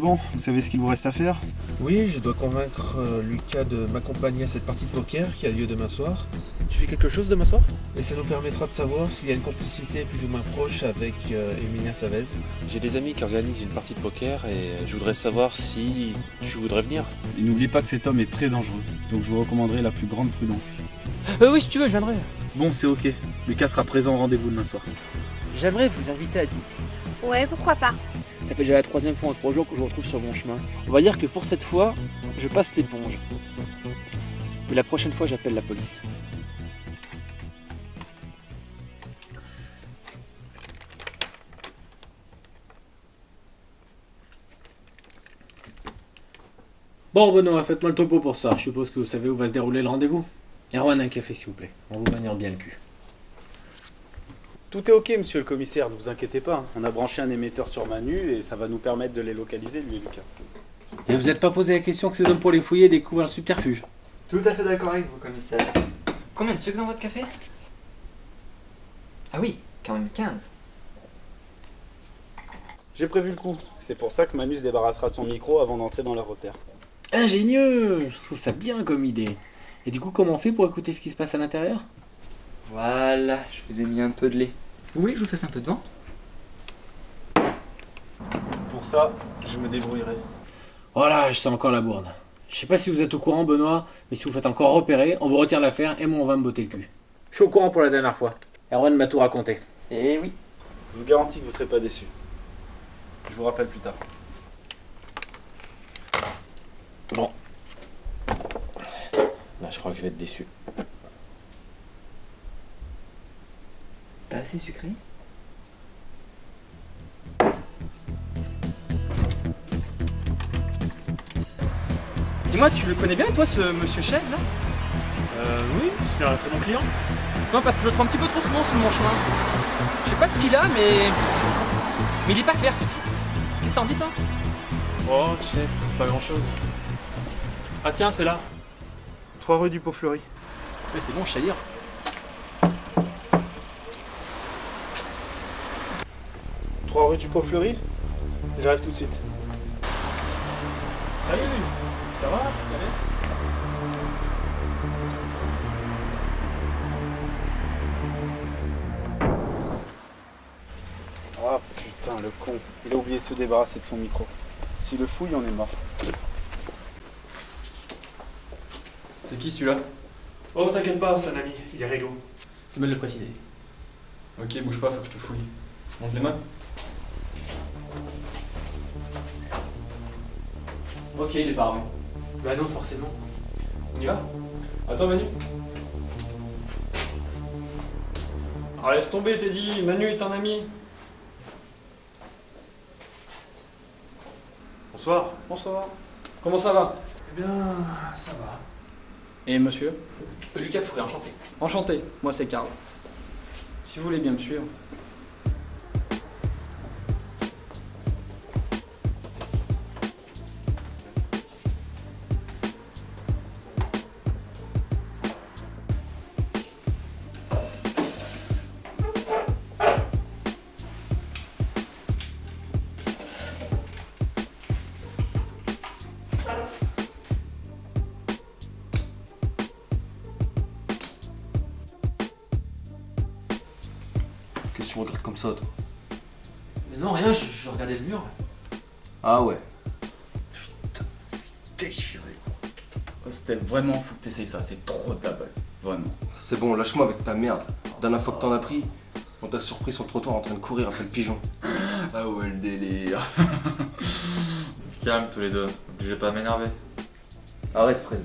bon Vous savez ce qu'il vous reste à faire Oui, je dois convaincre euh, Lucas de m'accompagner à cette partie de poker qui a lieu demain soir. Tu fais quelque chose demain soir? Et ça nous permettra de savoir s'il y a une complicité plus ou moins proche avec euh, Emilien Savez. J'ai des amis qui organisent une partie de poker et je voudrais savoir si tu voudrais venir. Et n'oubliez pas que cet homme est très dangereux, donc je vous recommanderai la plus grande prudence. Euh, oui, si tu veux, je viendrai. Bon, c'est ok. Lucas sera présent au rendez-vous demain soir. J'aimerais vous inviter à dîner. Ouais, pourquoi pas Ça fait déjà la troisième fois en trois jours que je vous retrouve sur mon chemin. On va dire que pour cette fois, je passe l'éponge. Mais la prochaine fois, j'appelle la police. Bon, Benoît, faites-moi le topo pour ça. Je suppose que vous savez où va se dérouler le rendez-vous. Erwan, un café, s'il vous plaît. On vous manière bien le cul. Tout est ok, monsieur le commissaire, ne vous inquiétez pas. On a branché un émetteur sur Manu et ça va nous permettre de les localiser, lui et Lucas. Et vous n'êtes pas posé la question que ces hommes pour les fouiller découvrent un subterfuge Tout à fait d'accord avec vous, commissaire. Combien de sucre dans votre café? Ah oui, quand même 15. J'ai prévu le coup. C'est pour ça que Manu se débarrassera de son micro avant d'entrer dans leur repère. Ingénieux Je trouve ça bien comme idée. Et du coup, comment on fait pour écouter ce qui se passe à l'intérieur? Voilà, je vous ai mis un peu de lait. Vous voulez que je vous fasse un peu de vent? Pour ça, je me débrouillerai. Voilà, je sens encore la bourde. Je sais pas si vous êtes au courant, Benoît, mais si vous faites encore repérer, on vous retire l'affaire et moi on va me botter le cul. Je suis au courant pour la dernière fois. Erwan m'a tout raconté. Eh oui. Je vous garantis que vous serez pas déçus. Je vous rappelle plus tard. Bon. Bah, je crois que je vais être déçu. Pas assez sucré Dis-moi, tu le connais bien, toi, ce monsieur Chaise, là? Euh oui, c'est un très bon client. Non, parce que je le trouve un petit peu trop souvent sur mon chemin. Je sais pas ce qu'il a, mais. Mais il est pas clair, ce type. Qu'est-ce que t'en dis, toi? Oh, tu sais, pas grand chose. Ah tiens, c'est là. 3 rue du Pot Fleuri. Mais c'est bon, je sais lire. Trois rue du Pot Fleuri J'arrive tout de suite. Salut Ça va? Ah putain, le con. Il a oublié de se débarrasser de son micro. S'il le fouille, on est mort. C'est qui celui-là? Oh, t'inquiète pas, c'est un ami, il est réglo. C'est mal de le préciser. Ok, bouge pas, faut que je te fouille. Monte les mains. Ok, il est pas armé. Bah non, forcément. On y va Attends, Manu. Ah, laisse tomber, t'es dit. Manu est un ami. Bonsoir. Bonsoir. Comment ça va? Eh bien, ça va. Et monsieur? Lucas Fourré, enchanté. Enchanté, moi c'est Karl. Si vous voulez bien me suivre. Tu me regardes comme ça, toi Mais non, rien, je, je regardais le mur. Ah ouais. Putain, déchiré. Steph, vraiment, faut que t'essayes ça, c'est trop de la balle. Vraiment. C'est bon, lâche-moi avec ta merde. Dernière fois que t'en as pris, on t'a surpris sur le trottoir en train de courir après le pigeon. Ah ouais, le délire. Calme tous les deux, obligé pas m'énerver. Arrête, Fred.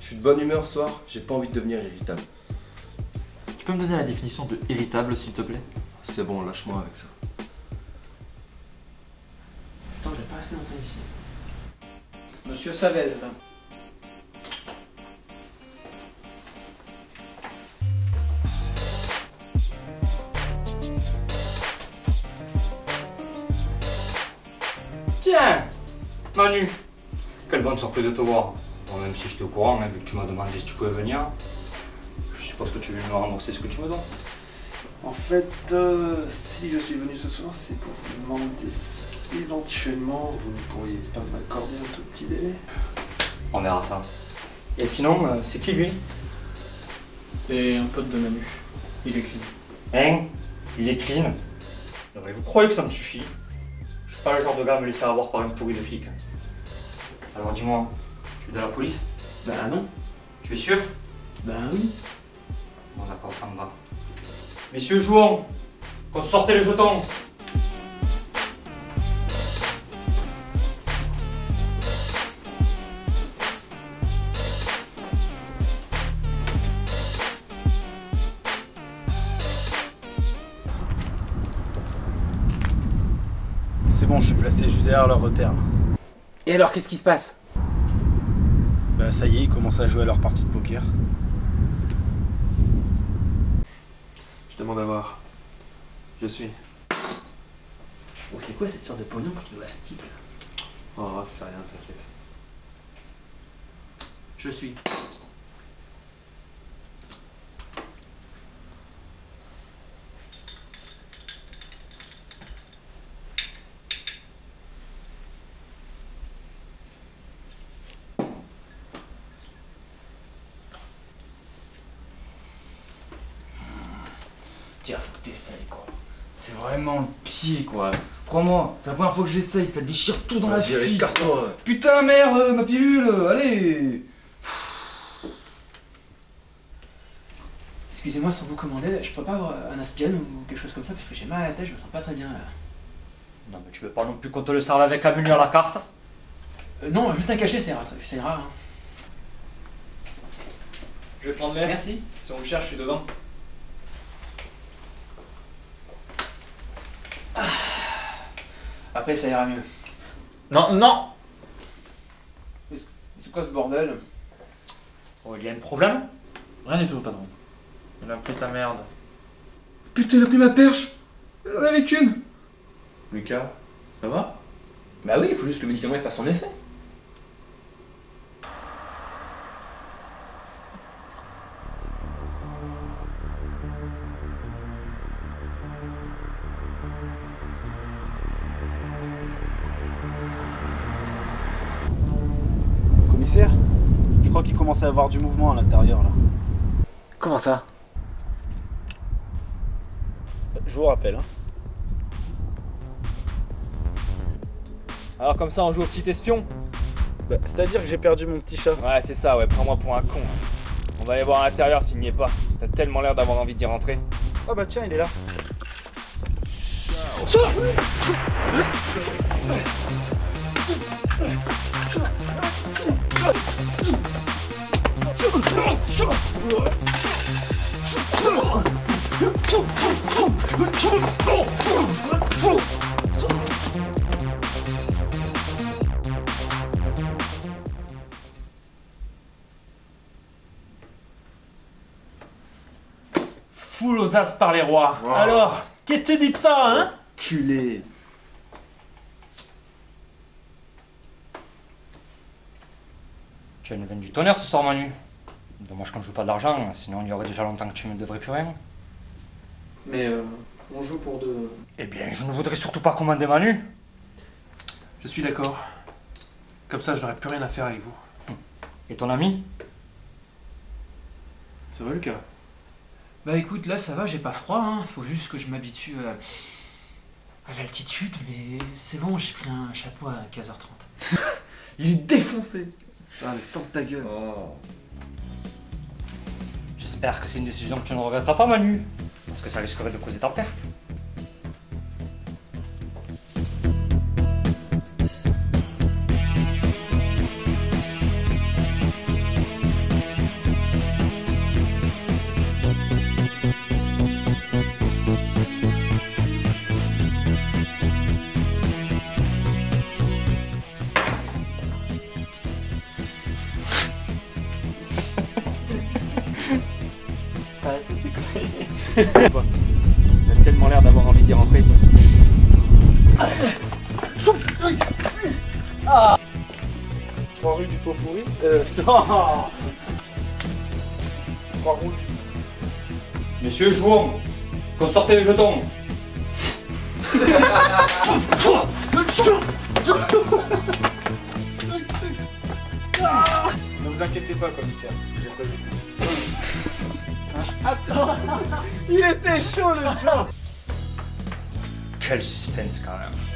Je suis de bonne humeur ce soir, j'ai pas envie de devenir irritable. Tu peux me donner la définition de irritable s'il te plaît? C'est bon, lâche-moi avec ça. Sans, je vais pas rester longtemps ici. Monsieur Savez. Tiens Manu Quelle bonne surprise de te voir. Bon, même si j'étais au courant, hein, vu que tu m'as demandé si tu pouvais venir, je suppose que tu veux me rembourser ce que tu me donnes. En fait, euh, si je suis venu ce soir, c'est pour vous demander ce Éventuellement, vous ne pourriez pas m'accorder un tout petit délai On verra ça. Et sinon, euh, c'est qui lui? C'est un pote de Manu. Il est clean. Hein? Il est clean Non mais vous croyez que ça me suffit? Je suis pas le genre de gars à me laisser avoir par une pourrie de flic. Alors dis-moi, tu es de la police? Bah non. Tu es sûr? Bah oui. Messieurs, jouons Qu'on sortait les jetons C'est bon, je suis placé juste derrière leur repère. là. Et alors, qu'est-ce qui se passe? Bah ça y est, ils commencent à jouer à leur partie de poker. Demande à voir. Je suis. Oh, c'est quoi cette sorte de pognon que tu dois stick Oh, c'est rien, t'inquiète. Je suis. Tiens, faut que t'essayes quoi. C'est vraiment le pied quoi. Crois-moi, c'est la première fois que j'essaye, ça déchire tout dans la fille. casse-toi Putain merde, ma pilule, allez Excusez-moi sans vous commander, je peux pas avoir un aspiane ou quelque chose comme ça parce que j'ai mal à la tête, je me sens pas très bien là. Non mais tu veux pas non plus qu'on te le serve avec un menu à la carte? Euh, non, juste un cachet, c'est rare. C'est rare. hein. Je vais prendre l'air. Merci. Si on me cherche, je suis devant. Après, ça ira mieux. Non, non C'est quoi ce bordel? Oh, il y a un problème? Rien du tout, patron. Il a pris ta merde. Putain, il a pris ma perche Il en avait qu'une Lucas, ça va? Bah oui, il faut juste que le médicament fasse son effet. Crois qu'il commence à y avoir du mouvement à l'intérieur là. Comment ça? Je vous rappelle. Hein. Alors comme ça, on joue au petit espion? Bah, C'est-à-dire que j'ai perdu mon petit chat. Ouais, c'est ça, ouais, prends-moi pour un con. On va aller voir à l'intérieur s'il n'y est pas. T'as tellement l'air d'avoir envie d'y rentrer. Ah bah tiens, il est là. Foule aux as par les rois. Alors, qu'est-ce que tu dis de ça, hein Culé Tu as une veine du tonnerre ce soir Manu Dommage qu'on joue pas de l'argent, sinon il y aurait déjà longtemps que tu ne devrais plus rien. Mais euh, on joue pour deux. Eh bien, je ne voudrais surtout pas commander Manu. Je suis d'accord. Comme ça, je n'aurai plus rien à faire avec vous. Et ton ami? Ça va, Lucas? Bah écoute, là ça va, j'ai pas froid, hein. faut juste que je m'habitue à, à l'altitude, mais c'est bon, j'ai pris un chapeau à 15h30. Il est défoncé Ah, mais ferme ta gueule J'espère que c'est une décision que tu ne regretteras pas Manu. Parce que ça risquerait de causer ta perte. T'as tellement l'air d'avoir envie d'y rentrer. Trois rues du pot pourri. Euh, non Trois routes. Messieurs, jouons Qu'on sortait les jetons Ne vous inquiétez pas, commissaire. J'ai prévu. Attends Il était chaud le jour Quel suspense quand même.